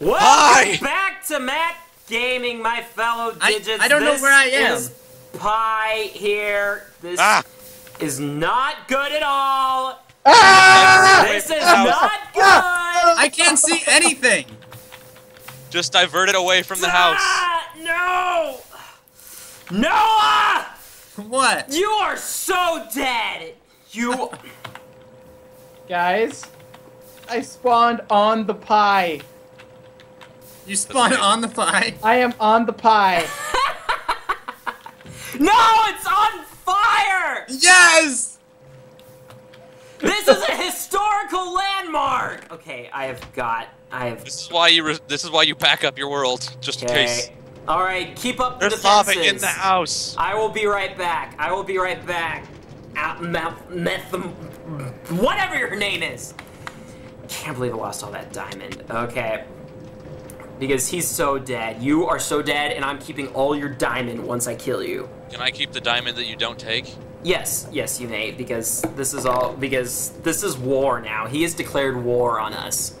Welcome Hi! back to Matt Gaming, my fellow digits. I don't know where I am. Is Pie here. This Ah! is not good at all. Ah! This is Ow. not good. I can't see anything. Just divert it away from the house. Ah, no. Noah, What? you are so dead. You. Guys, I spawned on the pie. You spawn on the pie. I am on the pie. No, it's on fire. Yes! This is a historical landmark. Okay, I have got. I have. This is why you. Re- this is why you back up your world, just in case. Okay. All right, keep up the There's lava defenses. in the house. I will be right back. I will be right back. Out mouth meth whatever your name is. Can't believe I lost all that diamond. Okay. Because he's so dead. You are so dead, and I'm keeping all your diamond once I kill you. Can I keep the diamond that you don't take? Yes, yes, you may, because this is all because this is war now. He has declared war on us.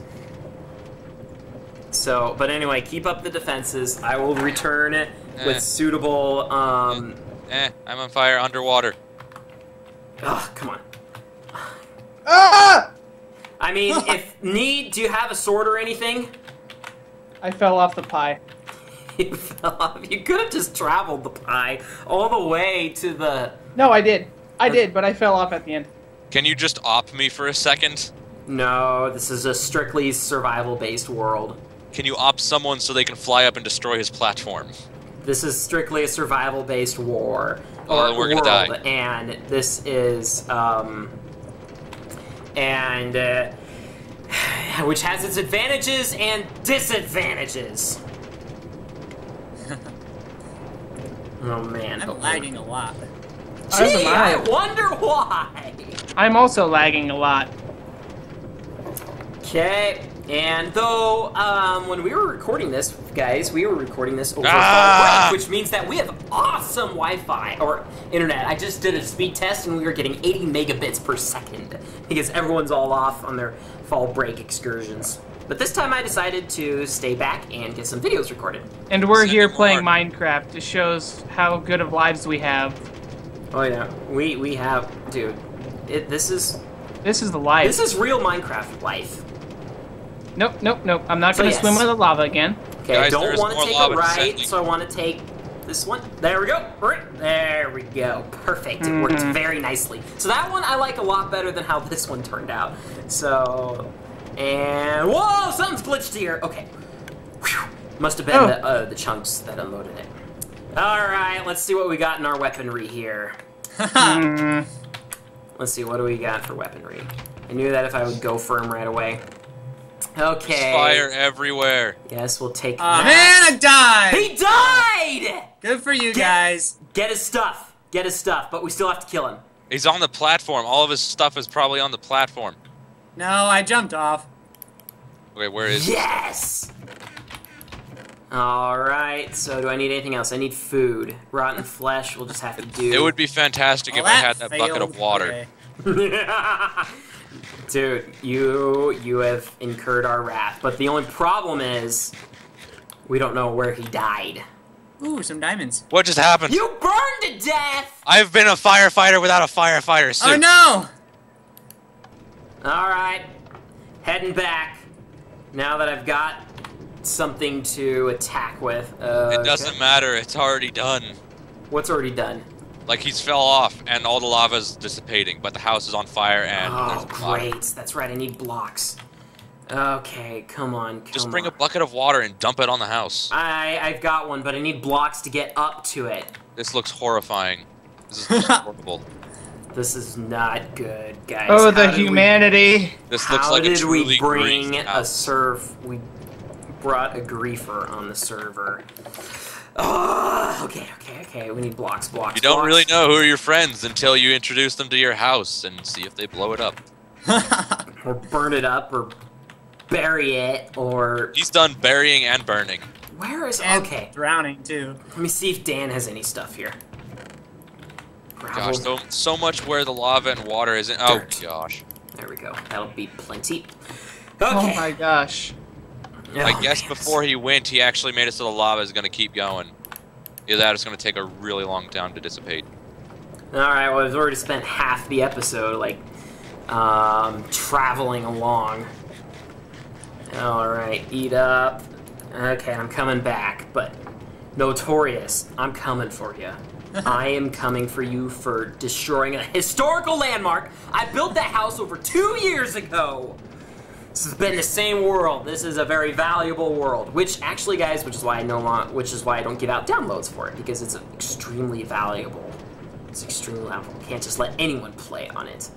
So, but anyway, keep up the defenses. I will return Eh. with suitable. Um, Eh, I'm on fire underwater. ugh, come on. ah! I mean, if need, do you have a sword or anything? I fell off the pie. You fell off. You could have just traveled the pie all the way to the. No, I did. I did, but I fell off at the end. Can you just op me for a second? No, this is a strictly survival-based world. Can you op someone so they can fly up and destroy his platform? This is strictly a survival-based war. Well, or we're gonna world, die. And this is, um, and uh, which has its advantages and disadvantages. oh man, I'm lagging a lot. Gee, I I. wonder why. I'm also lagging a lot. Okay, and though um, when we were recording this, guys, we were recording this over Ah! fall break, which means that we have awesome Wi-Fi or internet. I just did a speed test, and we were getting 80 megabits per second because everyone's all off on their fall break excursions. But this time, I decided to stay back and get some videos recorded. And we're Send here playing more. Minecraft. It shows how good of lives we have. Oh yeah, we we have, dude. It, this is This is the life. this is real Minecraft life. Nope, nope, nope. I'm not So gonna yes. swim in the lava again. Okay, I don't want to take lava a right, so I want to take this one. There we go. There we go. Perfect. It worked Mhm. very nicely. So that one I like a lot better than how this one turned out. So, and whoa, something's glitched here. Okay. Whew. Must have been Oh. the, uh, the chunks that unloaded it. All right, let's see what we got in our weaponry here. Mm, Let's see, what do we got for weaponry? I knew that if I would go for him right away. Okay. There's fire everywhere. Yes, we'll take Aw, that. man, I died! He died! Good for you Get- guys. Get his stuff. Get his stuff, but we still have to kill him. He's on the platform. All of his stuff is probably on the platform. No, I jumped off. Okay, where is Yes! Alright, so do I need anything else? I need food. Rotten flesh we'll just have to do. It would be fantastic Well, if I had that bucket of water. Okay. Dude, you you have incurred our wrath. But the only problem is we don't know where he died. Ooh, some diamonds. What just happened? You burned to death! I've been a firefighter without a firefighter suit. Oh no! Alright. Heading back. Now that I've got something to attack with. Uh, It doesn't matter. It's already done. What's already done? Like he's fell off and all the lava's dissipating, but the house is on fire and Oh, there's lava. great. That's right. I need blocks. Okay, come on, come Just bring a bucket of water and dump it on the house. I I've got one, but I need blocks to get up to it. This looks horrifying. This is horrible. This is not good, guys. oh, the How did we- humanity. This looks How like a did we bring a house. serve? We brought a griefer on the server. Oh, okay, okay, okay. We need blocks, blocks. You don't blocks. really know who are your friends until you introduce them to your house and see if they blow it up. or burn it up, or bury it, or He's done burying and burning. where is? And Okay, drowning too. let me see if Dan has any stuff here. Gravel. Gosh, so, so much where the lava and water isn't. Oh Dirt. gosh. There we go. That'll be plenty. Oh my gosh. I Oh, guess man. before he went, he actually made it so the lava is gonna keep going. Either that, it's gonna take a really long time to dissipate. All right. Well, I've already spent half the episode like um, traveling along. All right, eat up. Okay, I'm coming back, but notorious, I'm coming for you. I am coming for you for destroying a historical landmark. I built that house over two years ago. This has been the same world. This is a very valuable world, which actually, guys, which is why I no long, which is why I don't give out downloads for it because it's extremely valuable. It's extremely valuable. Can't just let anyone play on it.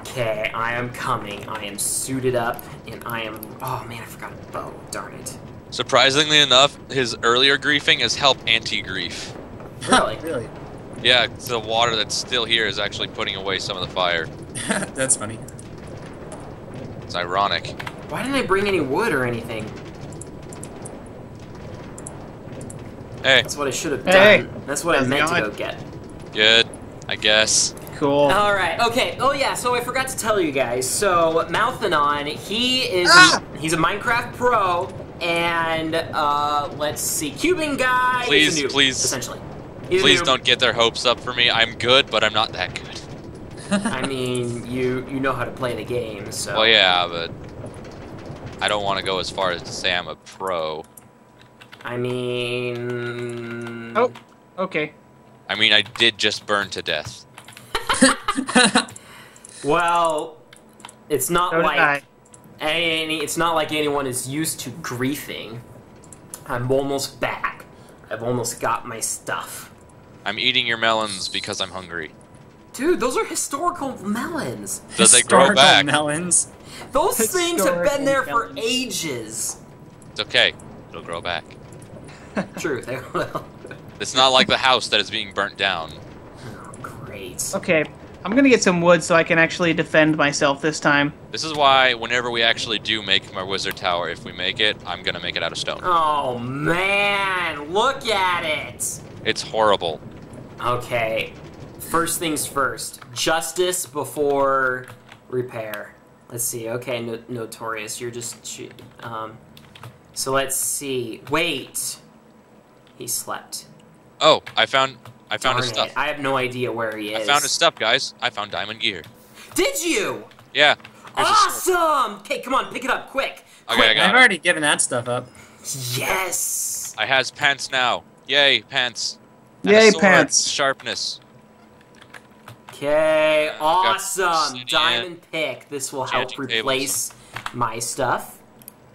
Okay, I am coming. I am suited up, and I am. Oh man, I forgot a bow. Darn it. Surprisingly enough, his earlier griefing has helped anti-grief. Really? really? Yeah, the water that's still here is actually putting away some of the fire. That's funny. It's ironic. Why didn't I bring any wood or anything? Hey, That's what I should have done. Hey, That's what I how's it meant to go get. good, I guess. Cool. All right. Okay. Oh yeah. So I forgot to tell you guys. So Mouthanon, he is Ah! he's a Minecraft pro, and uh, let's see, Cuban guy. is Please, a noob, please. essentially. He's Please don't get their hopes up for me. I'm good, but I'm not that good. I mean, you you know how to play the game, so. Well, yeah, but I don't want to go as far as to say I'm a pro. I mean. Oh, okay. I mean, I did just burn to death. Well, it's not So like any. It's not like anyone is used to griefing. I'm almost back. I've almost got my stuff. I'm eating your melons because I'm hungry. Dude, those are historical melons. Does they grow Historical back? melons. Those things have been Historical there for melons. ages. It's okay. It'll grow back. True, they will. It's not like the house that is being burnt down. Oh, great. Okay. I'm gonna get some wood so I can actually defend myself this time. This is why whenever we actually do make my wizard tower, if we make it, I'm gonna make it out of stone. Oh man, look at it. It's horrible. Okay, first things first. Justice before repair. Let's see. Okay, no- notorious. You're just. Um. So let's see. Wait. He slept. Oh, I found I found Darn his stuff. it. I have no idea where he is. I found his stuff, guys. I found diamond gear. Did you? Yeah. here's his sword. Awesome! Okay, come on, pick it up, quick. Okay, Quick. I got I've it. already given that stuff up. Yes. I has pants now. Yay, pants. And Yay, pants. Sharpness. Okay, awesome. obsidian, Diamond pick. This will help enchanting tables. replace my stuff.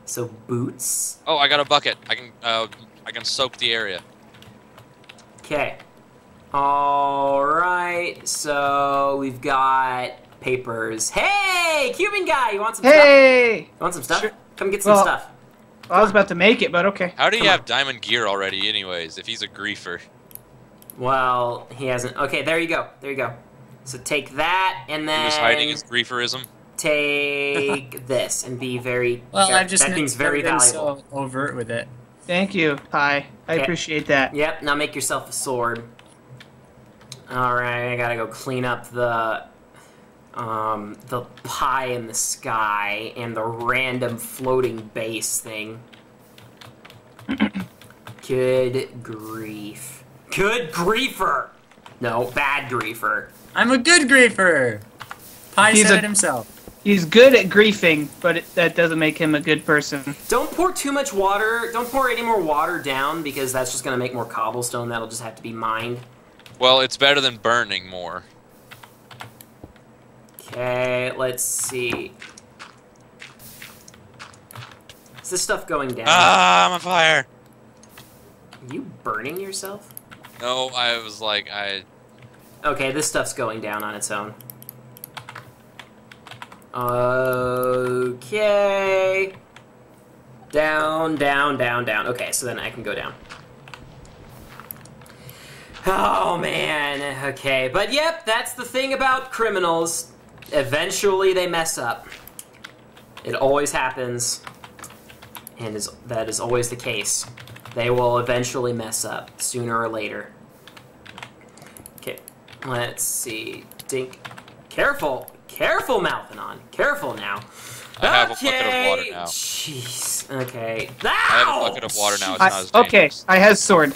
So boots. Oh, I got a bucket. I can uh I can soak the area. Okay. All right. So we've got papers. Hey, Cuban guy, you want some stuff? Hey! You want some stuff? Sure. Come get some Well- stuff. I was about to make it, but okay. How do you Come have on. diamond gear already anyways, if he's a griefer? Well, he hasn't. Okay, there you go. There you go. So take that, and He then was hiding his grieferism. take this, and be very. Well, care- I've just that thing's very been valuable. so overt with it. Thank you. Hi. I Okay. appreciate that. Yep. Now make yourself a sword. All right, I gotta go clean up the um, the pie in the sky and the random floating base thing. Good grief. Good griefer. No, bad griefer. I'm a good griefer. Pi He's said a- it himself. He's good at griefing, but it, that doesn't make him a good person. Don't pour too much water. Don't pour any more water down because that's just gonna make more cobblestone. That'll just have to be mined. Well, it's better than burning more. Okay, let's see. Is this stuff going down? Ah, I'm on fire. Are you burning yourself? No, I was like I Okay, this stuff's going down on its own. Okay. Down, down, down, down. Okay, so then I can go down. Oh man, okay. But yep, that's the thing about criminals. Eventually they mess up. It always happens. And is, that is always the case. They will eventually mess up, sooner or later. Okay, let's see. Dink. Careful! Careful, Malthanon! Careful now. I have a bucket of water Okay, now. Jeez. Okay. I have a bucket of water now. It's I, not as okay, dangerous. I has sword.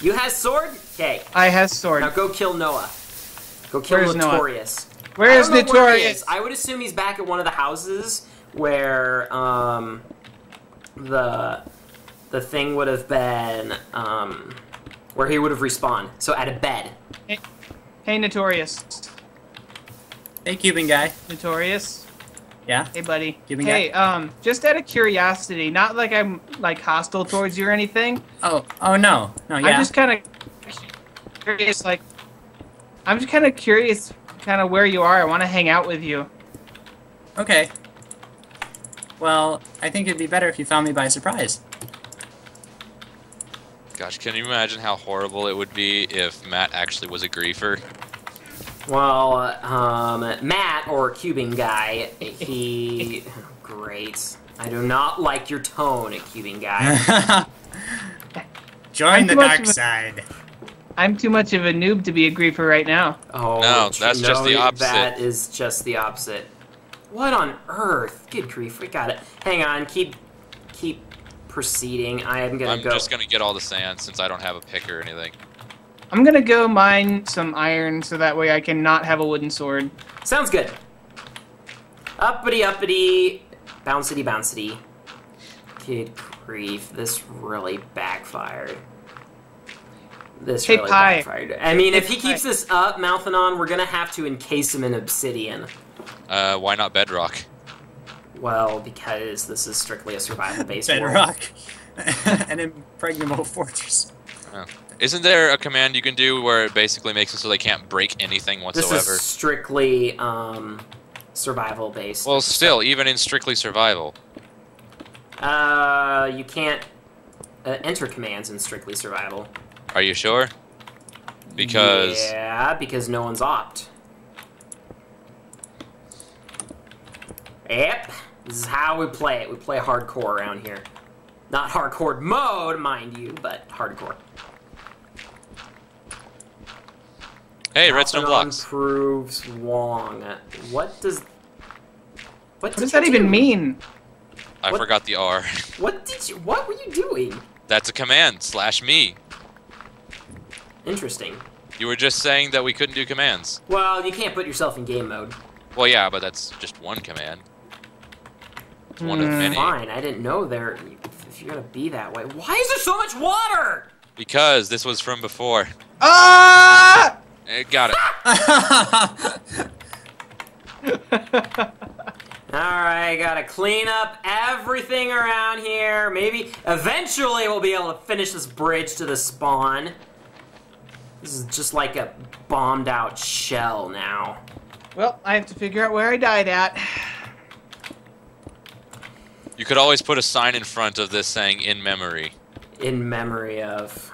You has sword? Okay. I has sword. Now go kill Noah. Go kill Where's Noah? Notorious. Where I is where Notorious? is. I would assume he's back at one of the houses where um the the thing would have been um where he would have respawned. So at a bed. Hey, Notorious. Hey, Cuban guy. Notorious. Yeah. Hey, buddy. Giving hey, um, just out of curiosity, not like I'm like hostile towards you or anything. Oh. Oh no. No. Yeah. I'm just kind of curious, like, I'm just kind of curious, kind of where you are. I want to hang out with you. Okay. Well, I think it'd be better if you found me by surprise. Gosh, can you imagine how horrible it would be if Matt actually was a griefer? Well, um, Matt or cubing guy, he great. I do not like your tone, cubing guy. Join I'm the dark a- side. I'm too much of a noob to be a griefer right now. Oh, No, tr- that's just the opposite. That is just the opposite. What on earth? Good grief, we got it. Hang on, keep keep proceeding. I am gonna I'm go. just gonna get all the sand since I don't have a pick or anything. I'm gonna go mine some iron so that way I can not have a wooden sword. Sounds good. Uppity uppity, bouncity bouncity. Good grief, this really backfired. This Hey, really Pi. backfired. I mean, if he Hey, keeps this up, Malthanon, we're gonna have to encase him in obsidian. Uh, why not bedrock? Well, because this is strictly a survival-based world. Bedrock. An impregnable fortress. Isn't there a command you can do where it basically makes it so they can't break anything whatsoever? This whatsoever? is strictly um, survival-based. Well, still, even in strictly survival. Uh, you can't uh, enter commands in strictly survival. Are you sure? Because yeah, because no one's opt. Yep, this is how we play it. We play hardcore around here. Not hardcore mode, mind you, but hardcore. hey, redstone Alphanon blocks. proves wrong. What does? What, What does that even mean? I what- forgot the R. What did you? What were you doing? That's a command slash me. Interesting. You were just saying that we couldn't do commands. Well, you can't put yourself in game mode. Well, yeah, but that's just one command. It's one of Hmm. many. Fine, I didn't know there. If you're gonna be that way, why is there so much water? Because this was from before. Ah! Eh, got it. Alright, gotta clean up everything around here. Maybe eventually we'll be able to finish this bridge to the spawn. This is just like a bombed out shell now. well, I have to figure out where I died at. You could always put a sign in front of this saying "in memory." In memory of.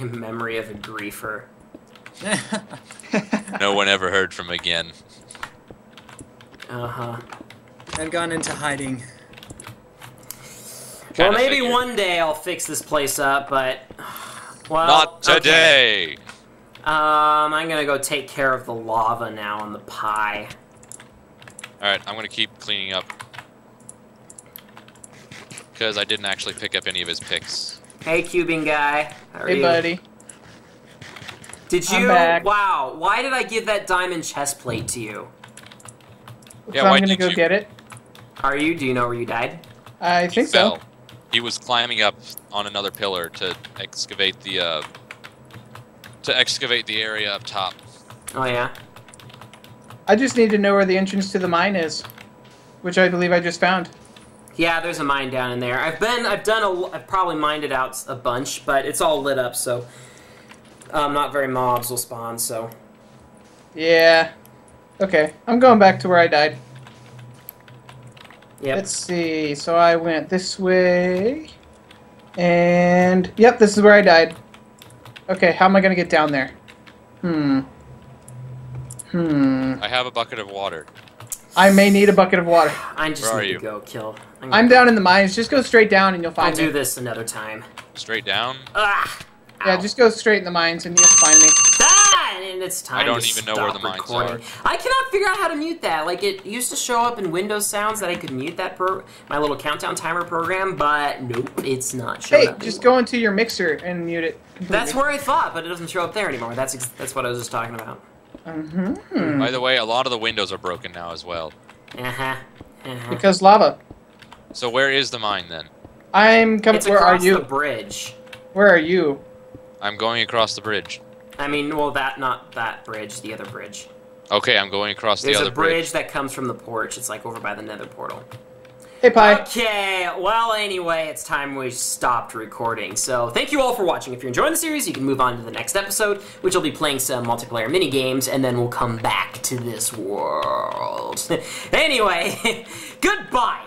In memory of a griefer. No one ever heard from again. Uh huh. I've gone into hiding. Well, Kinda maybe figured. one day I'll fix this place up, but. Well, Not okay. today. Um, I'm gonna go take care of the lava now and the pie. All right, I'm gonna keep cleaning up because I didn't actually pick up any of his picks. Hey, cubing guy. How are Hey, you? buddy. Did I'm you? back. Wow. Why did I give that diamond chest plate to you? Yeah, so why I'm gonna did go you? get it. Are you? Do you know where you died? I think Fell. so. He was climbing up on another pillar to excavate the uh, to excavate the area up top. Oh yeah. I just need to know where the entrance to the mine is, which I believe I just found. Yeah, there's a mine down in there. I've been, I've done a, I've probably mined it out a bunch, but it's all lit up, so um, not very mobs will spawn. So Yeah. Okay, I'm going back to where I died. yep. Let's see. So I went this way, and yep, this is where I died. Okay, how am I gonna get down there? Hmm. Hmm. I have a bucket of water. I may need a bucket of water. I just Where need to go kill. Gonna I'm down in the mines. Just go straight down and you'll find me. I'll do me. this another time. Straight down. Ah. Yeah, Ow. just go straight in the mines and you'll find me. Ah, and it's time. I don't to even know where the mines recording. I cannot figure out how to mute that. Like it used to show up in Windows Sounds that I could mute that pro my little countdown timer program, but nope, it's not showing Hey, up. Hey, just anymore. go into your mixer and mute it. completely. That's where I thought, but it doesn't show up there anymore. That's ex- that's what I was just talking about. Mhm. By the way, a lot of the windows are broken now as well. Uh huh. Uh-huh. Because lava. So where is the mine then? I'm coming. It's Where are across you? the bridge. Where are you? I'm going across the bridge. I mean, well, that not that bridge, the other bridge. Okay, I'm going across the other bridge. There's a bridge, that comes from the porch. It's like over by the Nether portal. Hey, Pi. Okay, well, anyway, it's time we stopped recording. So, thank you all for watching. If you're enjoying the series, you can move on to the next episode, which will be playing some multiplayer mini games, and then we'll come back to this world. anyway, goodbye.